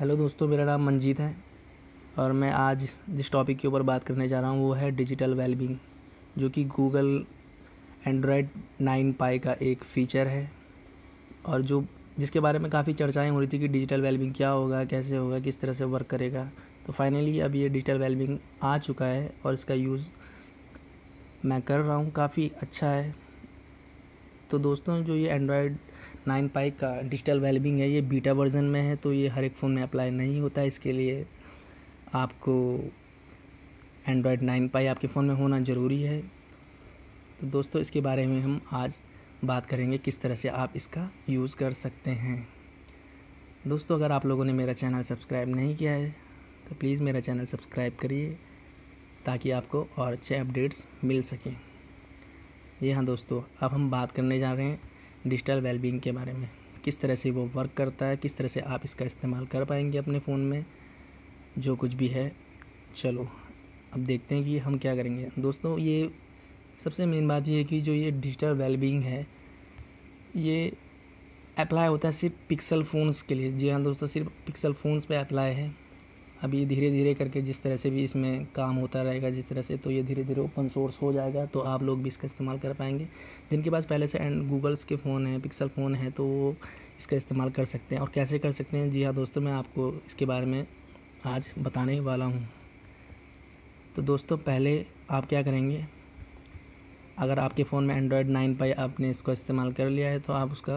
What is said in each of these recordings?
Hello दोस्तों, मेरा नाम मंजीत है और मैं आज जिस टॉपिक के ऊपर बात करने जा रहा हूँ वो है डिजिटल वेलबिंग जो कि गूगल एंड्रॉयड नाइन पाई का एक फ़ीचर है और जो, जिसके बारे में काफ़ी चर्चाएँ हो रही थी कि डिजिटल वेलबिंग क्या होगा, कैसे होगा, किस तरह से वर्क करेगा। तो फाइनली अब ये डिजिटल वेलबिंग आ चुका है और इसका यूज़ मैं कर रहा हूँ, काफ़ी अच्छा है। तो दोस्तों, जो ये एंड्रॉयड नाइन पाई का डिजिटल वेलबिंग है, ये बीटा वर्जन में है तो ये हर एक फ़ोन में अप्लाई नहीं होता है इसके लिए। आपको एंड्रॉयड नाइन पाई आपके फ़ोन में होना ज़रूरी है। तो दोस्तों, इसके बारे में हम आज बात करेंगे, किस तरह से आप इसका यूज़ कर सकते हैं। दोस्तों, अगर आप लोगों ने मेरा चैनल सब्सक्राइब नहीं किया है तो प्लीज़ मेरा चैनल सब्सक्राइब करिए, ताकि आपको और अच्छे अपडेट्स मिल सकें। जी हाँ दोस्तों, अब हम बात करने जा रहे हैं डिजिटल वेलबींग के बारे में। किस तरह से वो वर्क करता है, किस तरह से आप इसका इस्तेमाल कर पाएँगे अपने फ़ोन में, जो कुछ भी है। चलो, अब देखते हैं कि हम क्या करेंगे। दोस्तों, ये सबसे मेन बात ये है कि जो ये डिजिटल वेलबींग है, ये अप्लाई होता है सिर्फ़ पिक्सल फ़ोन्स के लिए। जी हाँ दोस्तों, सिर्फ़ पिक्सल फ़ोन्स पे अप्लाई है। अभी धीरे धीरे करके जिस तरह से भी इसमें काम होता रहेगा, जिस तरह से तो ये धीरे धीरे ओपन सोर्स हो जाएगा तो आप लोग भी इसका इस्तेमाल कर पाएँगे। जिनके पास पहले से एंड गूगल्स के फ़ोन हैं पिक्सल फ़ोन है तो वो इसका इस्तेमाल कर सकते हैं। और कैसे कर सकते हैं? जी हाँ दोस्तों, मैं आपको इसके बारे में आज बताने वाला हूँ। तो दोस्तों, पहले आप क्या करेंगे? अगर आपके फ़ोन में एंड्रॉयड नाइन पाई आपने इसको इस्तेमाल कर लिया है तो आप उसका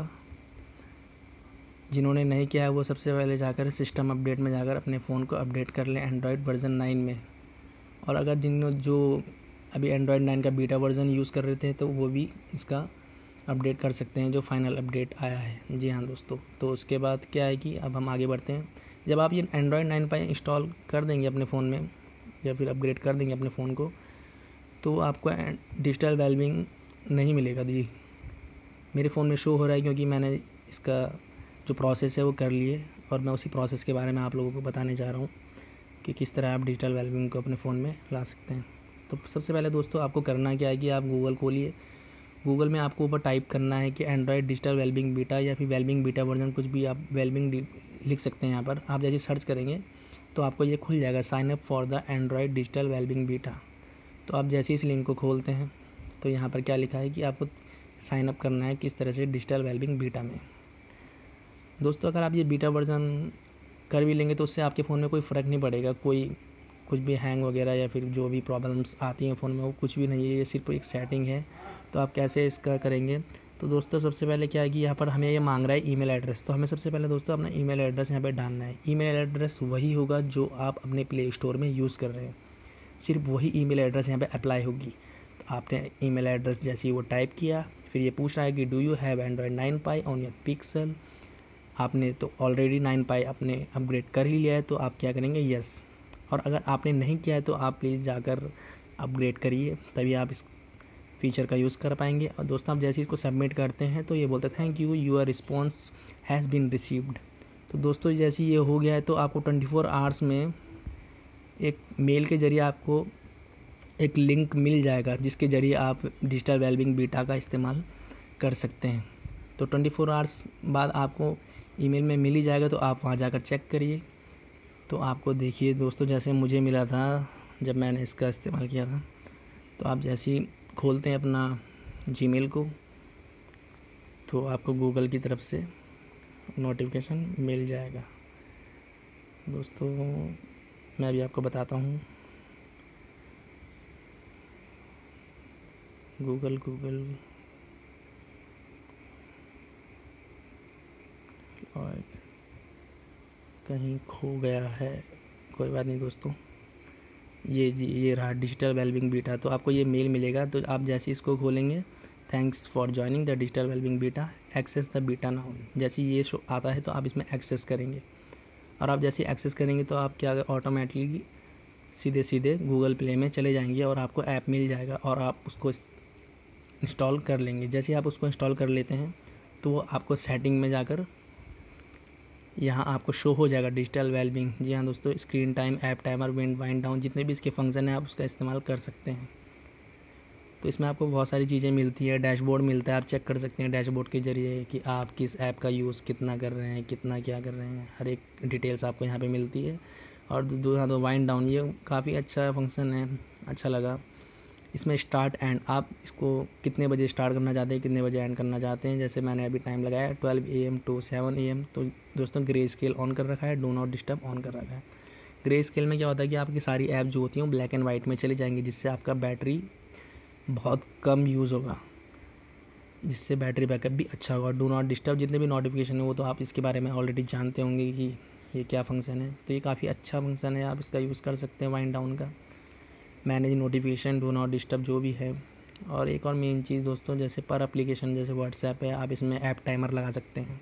जिन्होंने नहीं किया है, वो सबसे पहले जाकर सिस्टम अपडेट में जाकर अपने फ़ोन को अपडेट कर लें एंड्रॉयड वर्ज़न नाइन में। और अगर जिन जो अभी एंड्रॉयड नाइन का बीटा वर्ज़न यूज़ कर रहे थे तो वो भी इसका अपडेट कर सकते हैं, जो फाइनल अपडेट आया है। जी हाँ दोस्तों तो उसके बाद क्या है कि अब हम आगे बढ़ते हैं। जब आप ये एंड्रॉयड नाइन पर इंस्टॉल कर देंगे अपने फ़ोन में, या फिर अपग्रेड कर देंगे अपने फ़ोन को तो आपको डिजिटल वेलबिंग नहीं मिलेगा। जी, मेरे फ़ोन में शो हो रहा है क्योंकि मैंने इसका जो प्रोसेस है वो कर लिए और मैं उसी प्रोसेस के बारे में आप लोगों को बताने जा रहा हूँ कि किस तरह आप डिजिटल वेलबिंग को अपने फ़ोन में ला सकते हैं। तो सबसे पहले दोस्तों आपको करना क्या है कि आप गूगल खोलिए। गूगल में आपको ऊपर टाइप करना है कि एंड्रॉयड डिजिटल वेलबिंग बीटा या फिर वेलबिंग बीटा वर्जन कुछ भी आप वेलबिंग लिख सकते हैं यहाँ पर। आप जैसे सर्च करेंगे तो आपको ये खुल जाएगा sign up for the Android digital wellbeing beta तो आप जैसे इस लिंक को खोलते हैं तो यहाँ पर क्या लिखा है कि आपको साइन अप करना है किस तरह से डिजिटल वेलबिंग बीटा में। दोस्तों, अगर आप ये बीटा वर्जन कर भी लेंगे तो उससे आपके फ़ोन में कोई फ़र्क नहीं पड़ेगा। कोई कुछ भी हैंग वगैरह या फिर जो भी प्रॉब्लम्स आती हैं फ़ोन में, वो कुछ भी नहीं है। ये सिर्फ़ एक सेटिंग है। तो आप कैसे इसका करेंगे? तो दोस्तों, सबसे पहले क्या है कि यहाँ पर हमें ये मांग रहा है ईमेल एड्रेस तो हमें सबसे पहले दोस्तों अपना ईमेल एड्रेस यहाँ पर डालना है। ईमेल एड्रेस वही होगा जो आप अपने प्ले स्टोर में यूज़ कर रहे हैं। सिर्फ़ वही ईमेल एड्रेस यहाँ पर अप्लाई होगी। तो आपने ईमेल एड्रेस जैसे ही वो टाइप किया, फिर ये पूछ रहा है कि do you have Android nine pie on your Pixel आपने तो ऑलरेडी नाइन पाई अपने अपग्रेड कर ही लिया है तो आप क्या करेंगे? यस और अगर आपने नहीं किया है तो आप प्लीज़ जाकर अपग्रेड करिए, तभी आप इस फीचर का यूज़ कर पाएँगे। और दोस्तों, आप जैसे इसको सबमिट करते हैं तो ये बोलते thank you your response has been received तो दोस्तों, जैसे ये हो गया है तो आपको ट्वेंटी फोर आवर्स में एक मेल के ज़रिए आपको एक लिंक मिल जाएगा, जिसके ज़रिए आप डिजिटल वेलबिंग बीटा का इस्तेमाल कर सकते हैं। तो ट्वेंटी फोर आवर्स बाद आपको ईमेल में मिल ही जाएगा तो आप वहाँ जाकर चेक करिए। तो आपको देखिए दोस्तों, जैसे मुझे मिला था जब मैंने इसका इस्तेमाल किया था तो आप जैसे ही खोलते हैं अपना जीमेल को तो आपको गूगल की तरफ़ से नोटिफिकेशन मिल जाएगा। दोस्तों, मैं अभी आपको बताता हूँ। गूगल गूगल और कहीं खो गया है। कोई बात नहीं दोस्तों। ये जी, ये रहा डिजिटल वेलबिंग बीटा तो आपको ये मेल मिलेगा तो आप जैसे इसको खोलेंगे thanks for joining the digital wellbeing beta access the beta now जैसे ये शो आता है तो आप इसमें एक्सेस करेंगे। और आप जैसे एक्सेस करेंगे तो आप क्या ऑटोमेटिकली सीधे सीधे गूगल प्ले में चले जाएँगे और आपको ऐप मिल जाएगा और आप उसको इंस्टॉल कर लेंगे। जैसे आप उसको इंस्टॉल कर लेते हैं तो वो आपको सेटिंग में जाकर यहाँ आपको शो हो जाएगा डिजिटल वेलबिंग जी हाँ दोस्तों screen time app timer wind wind down जितने भी इसके फ़ंक्शन हैं, आप उसका इस्तेमाल कर सकते हैं। तो इसमें आपको बहुत सारी चीज़ें मिलती है। डैशबोर्ड मिलता है, आप चेक कर सकते हैं डैशबोर्ड के ज़रिए कि आप किस ऐप का यूज़ कितना कर रहे हैं, कितना क्या कर रहे हैं। हर एक डिटेल्स आपको यहाँ पे मिलती है। और दूसरा तो वाइंड डाउन ये काफ़ी अच्छा फ़ंक्शन है अच्छा लगा। इसमें स्टार्ट एंड आप इसको कितने बजे स्टार्ट करना चाहते हैं, कितने बजे एंड करना चाहते हैं? जैसे मैंने अभी टाइम लगाया twelve A M two seven A M तो दोस्तों ग्रे स्केल ऑन कर रखा है डो नॉट डिस्टर्ब ऑन कर रखा है। ग्रे स्केल में क्या होता है कि आपकी सारी ऐप जो होती हैं, वो ब्लैक एंड वाइट में चली जाएँगी, जिससे आपका बैटरी बहुत कम यूज़ होगा। जिससे बैटरी बैकअप भी अच्छा होगा। डू नॉट डिस्टर्ब जितने भी नोटिफिकेशन है, वो तो आप इसके बारे में ऑलरेडी जानते होंगे कि ये क्या फ़ंक्शन है। तो ये काफ़ी अच्छा फ़ंक्शन है, आप इसका यूज़ कर सकते हैं वाइंड डाउन का। Manage notification do not disturb जो भी है। और एक और मेन चीज़ दोस्तों, जैसे पर एप्लीकेशन जैसे व्हाट्सएप है, आप इसमें ऐप टाइमर लगा सकते हैं।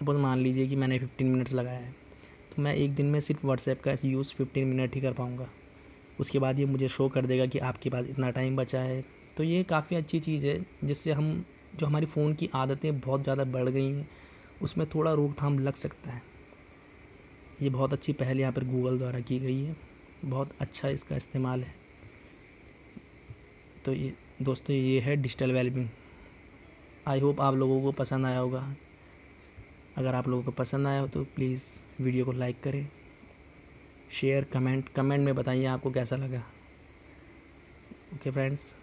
सपोज़ मान लीजिए कि मैंने फिफ्टीन मिनट्स लगाया है तो मैं एक दिन में सिर्फ़ व्हाट्सएप का यूज़ फिफ्टीन मिनट ही कर पाऊँगा। उसके बाद ये मुझे शो कर देगा कि आपके पास इतना टाइम बचा है। तो ये काफ़ी अच्छी चीज़ है, जिससे हम, जो हमारी फ़ोन की आदतें बहुत ज़्यादा बढ़ गई हैं, उसमें थोड़ा रोकथाम लग सकता है। ये बहुत अच्छी पहल यहाँ पर गूगल द्वारा की गई है। बहुत अच्छा इसका इस्तेमाल है। तो ये दोस्तों ये है डिजिटल वेलबिंग। आई होप आप लोगों को पसंद आया होगा। अगर आप लोगों को पसंद आया हो तो प्लीज़ वीडियो को लाइक करें शेयर कमेंट कमेंट में बताइए आपको कैसा लगा। Okay okay, friends.